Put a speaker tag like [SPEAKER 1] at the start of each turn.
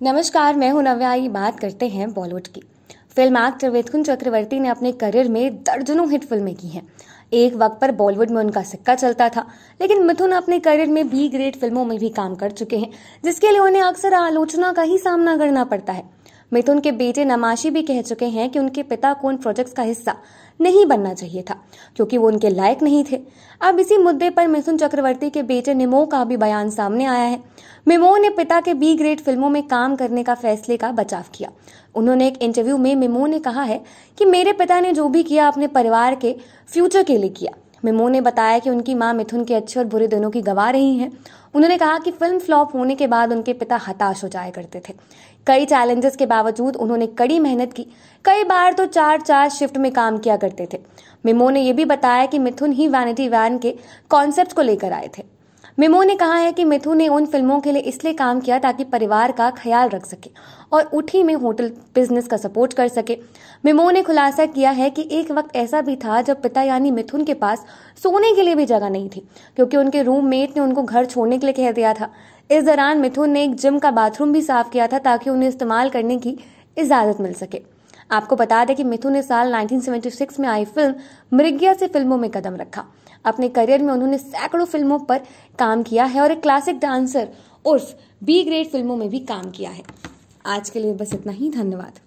[SPEAKER 1] नमस्कार, मैं हूँ नव्या। बात करते हैं बॉलीवुड की। फ़िल्म एक्टर वेदकुन चक्रवर्ती ने अपने करियर में दर्जनों हिट फ़िल्में की हैं। एक वक्त पर बॉलीवुड में उनका सिक्का चलता था, लेकिन मिथुन अपने करियर में बी ग्रेड फ़िल्मों में भी काम कर चुके हैं, जिसके लिए उन्हें अक्सर आलोचना का ही सामना करना पड़ता है। मिथुन के बेटे नमाशी भी कह चुके हैं कि उनके पिता को उन प्रोजेक्ट्स का हिस्सा नहीं बनना चाहिए था, क्योंकि वो उनके लायक नहीं थे। अब इसी मुद्दे पर मिथुन चक्रवर्ती के बेटे निमो का भी बयान सामने आया है। मिमो ने पिता के बी ग्रेड फ़िल्मों में काम करने का फैसले का बचाव किया। उन्होंने एक इंटरव्यू में मिमो ने कहा है कि मेरे पिता ने जो भी किया, अपने परिवार के फ्यूचर के लिए किया। मिमो ने बताया कि उनकी माँ मिथुन के अच्छे और बुरे दिनों की गवा रही हैं। उन्होंने कहा कि फ़िल्म फ्लॉप होने के बाद उनके पिता हताश हो जाया करते थे। कई चैलेंजेस के बावजूद उन्होंने कड़ी मेहनत की। कई बार तो चार चार शिफ्ट में काम किया करते थे। मिमो ने यह भी बताया कि मिथुन ही वैनिटी वैन के कॉन्सेप्ट को लेकर आए थे। मिमो ने कहा है कि मिथु ने उन फ़िल्मों के लिए इसलिए काम किया ताकि परिवार का ख्याल रख सके और उठी में होटल बिज़नेस का सपोर्ट कर सके। मिमो ने खुलासा किया है कि एक वक्त ऐसा भी था जब पिता यानी मिथुन के पास सोने के लिए भी जगह नहीं थी, क्योंकि उनके रूममेट ने उनको घर छोड़ने के लिए कह दिया था। इस दौरान मिथुन ने एक जिम का बाथरूम भी साफ़ किया था ताकि उन्हें इस्तेमाल करने की इजाज़त मिल सके। आपको बता दें कि मिथुन ने साल 1976 में आई फ़िल्म मृग्या से फ़िल्मों में कदम रखा। अपने करियर में उन्होंने सैकड़ों फ़िल्मों पर काम किया है और एक क्लासिक डांसर उर्फ़ बी ग्रेड फ़िल्मों में भी काम किया है। आज के लिए बस इतना ही, धन्यवाद।